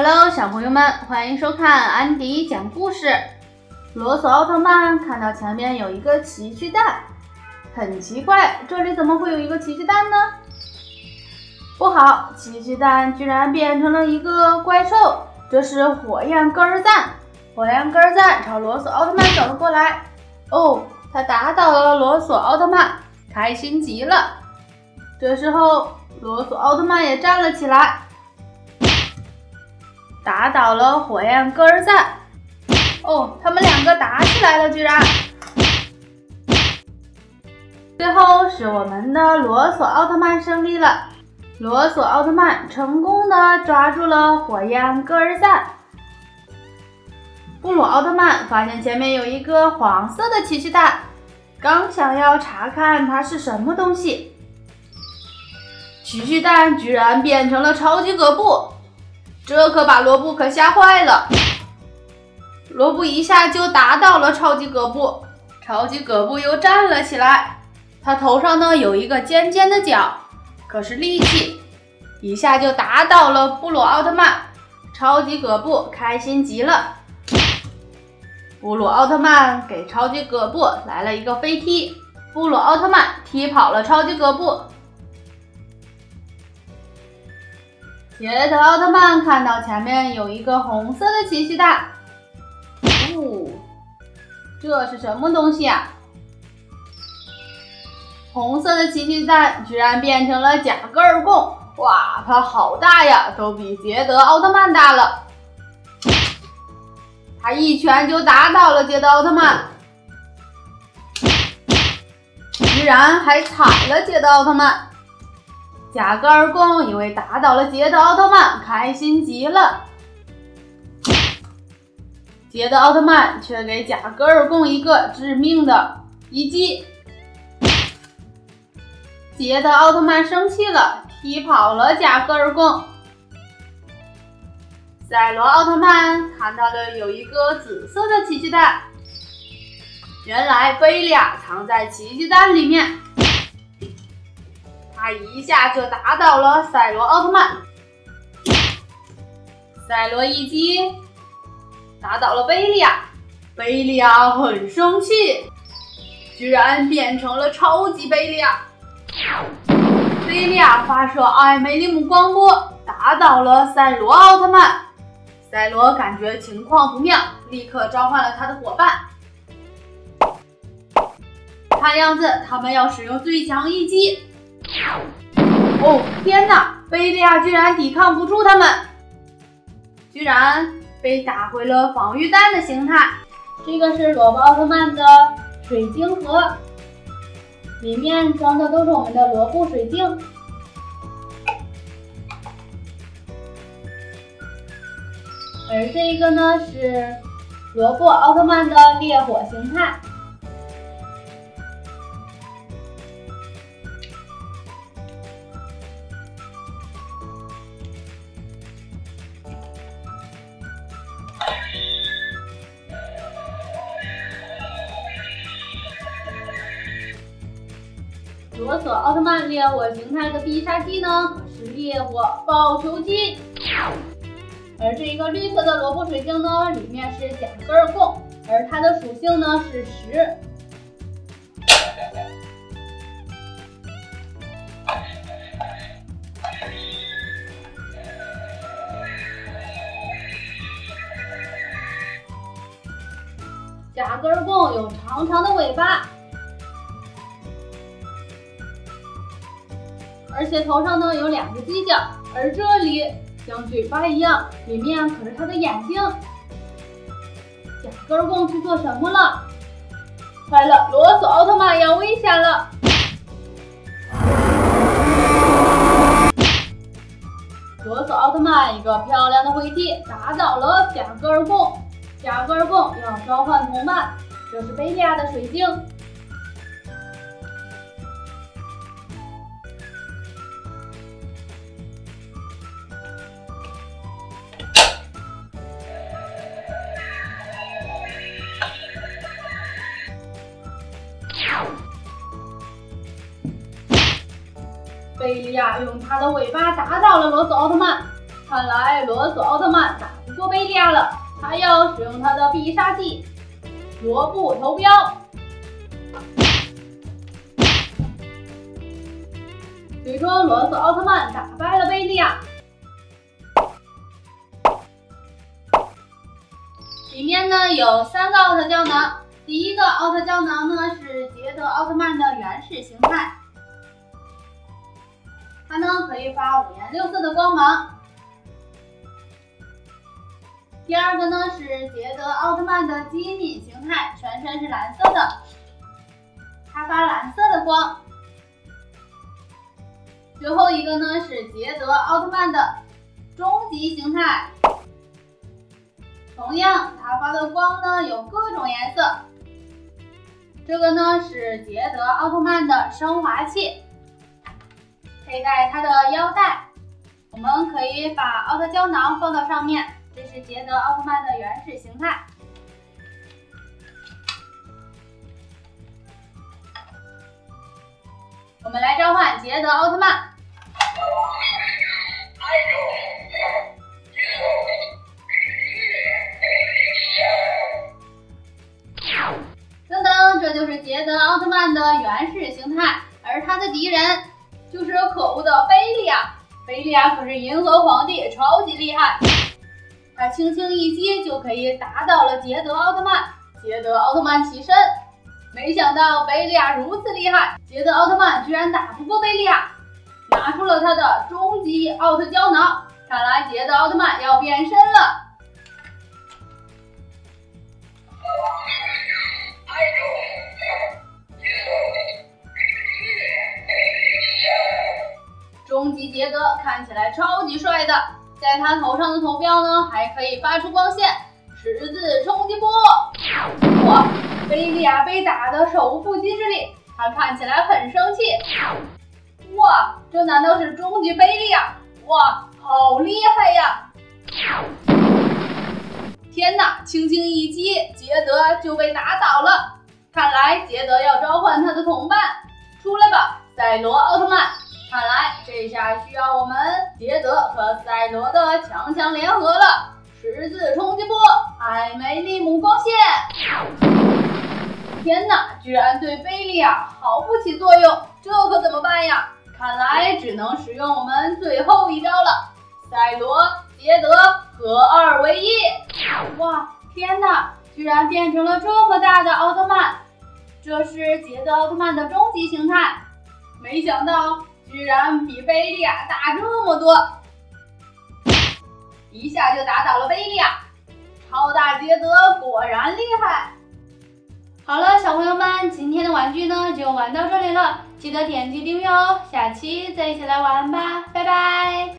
Hello，小朋友们，欢迎收看安迪讲故事。罗索奥特曼看到前面有一个奇趣蛋，很奇怪，这里怎么会有一个奇趣蛋呢？不好，奇趣蛋居然变成了一个怪兽，这是火焰戈尔赞。火焰戈尔赞朝罗索奥特曼走了过来。哦，他打倒了罗索奥特曼，开心极了。这时候，罗索奥特曼也站了起来，打倒了火焰戈尔赞。哦，他们两个打起来了，居然！最后是我们的罗索奥特曼胜利了。罗索奥特曼成功的抓住了火焰戈尔赞。布鲁奥特曼发现前面有一个黄色的奇趣蛋，刚想要查看它是什么东西，奇趣蛋居然变成了超级葛布，这可把罗布可吓坏了。罗布一下就打倒了超级葛布，超级葛布又站了起来，他头上呢有一个尖尖的角，可是力气，一下就打倒了布鲁奥特曼，超级葛布开心极了。布鲁奥特曼给超级葛布来了一个飞踢，布鲁奥特曼踢跑了超级葛布。杰德奥特曼看到前面有一个红色的奇趣蛋，哦，这是什么东西啊？红色的奇趣蛋居然变成了甲格尔贡，哇，它好大呀，都比捷德奥特曼大了。他一拳就打倒了捷德奥特曼，居然还踩了捷德奥特曼。贾格尔贡因为打倒了捷德奥特曼，开心极了。捷德奥特曼却给贾格尔贡一个致命的一击。捷德奥特曼生气了，踢跑了贾格尔贡。赛罗奥特曼看到了有一个紫色的奇迹蛋，原来贝利亚藏在奇迹蛋里面，他一下就打倒了赛罗奥特曼，赛罗一击打倒了贝利亚，贝利亚很生气，居然变成了超级贝利亚，贝利亚发射艾美利姆光波打倒了赛罗奥特曼。赛罗感觉情况不妙，立刻召唤了他的伙伴。看样子他们要使用最强一击。哦天哪！贝利亚居然抵抗不住他们，居然被打回了防御弹的形态。这个是罗布奥特曼的水晶盒，里面装的都是我们的罗布水晶。而这一个呢是罗布奥特曼的烈火形态。罗索奥特曼烈火形态的必杀技呢，是烈火爆球击。而这一个绿色的萝卜水晶呢，里面是甲根贡，而它的属性呢是十。甲根贡有长长的尾巴，而且头上呢有两个犄角，而这里。像嘴巴一样，里面可是他的眼睛。贾格尔贡去做什么了？坏了，罗索奥特曼要危险了！罗索奥特曼一个漂亮的回踢，打倒了贾格尔贡。贾格尔贡要召唤同伴，这是贝利亚的水晶。贝利亚用他的尾巴打倒了罗索奥特曼，看来罗索奥特曼打不过贝利亚了，他要使用他的必杀技——罗布投标。最终，罗索奥特曼打败了贝利亚。里面呢有三个奥特胶囊，第一个奥特胶囊呢是捷德奥特曼的原始形态，它呢可以发五颜六色的光芒。第二个呢是捷德奥特曼的机敏形态，全身是蓝色的，它发蓝色的光。最后一个呢是捷德奥特曼的终极形态，同样它发的光呢有各种颜色。这个呢是捷德奥特曼的升华器，佩戴它的腰带，我们可以把奥特胶囊放到上面。这是捷德奥特曼的原始形态。我们来召唤捷德奥特曼。等等，这就是捷德奥特曼的原始形态，而他的敌人就是可恶的贝利亚。贝利亚可是银河皇帝，超级厉害。他轻轻一击就可以打倒了捷德奥特曼。捷德奥特曼起身，没想到贝利亚如此厉害，捷德奥特曼居然打不过贝利亚，拿出了他的终极奥特胶囊。看来捷德奥特曼要变身了。终极捷德看起来超级帅的。在他头上的头标呢，还可以发出光线，十字冲击波。哇，贝利亚被打的手无缚鸡之力，他看起来很生气。哇，这难道是终极贝利亚？哇，好厉害呀！天哪，轻轻一击，杰德就被打倒了。看来杰德要召唤他的同伴，出来吧，赛罗奥特曼。这下需要我们杰德和赛罗的强强联合了。十字冲击波，艾梅利姆光线。天哪，居然对贝利亚毫不起作用，这可怎么办呀？看来只能使用我们最后一招了。赛罗、杰德合二为一。哇，天哪，居然变成了这么大的奥特曼！这是杰德奥特曼的终极形态。没想到。居然比贝利亚大这么多，一下就打倒了贝利亚，超大捷德果然厉害。好了，小朋友们，今天的玩具呢就玩到这里了，记得点击订阅哦，下期再一起来玩吧，拜拜。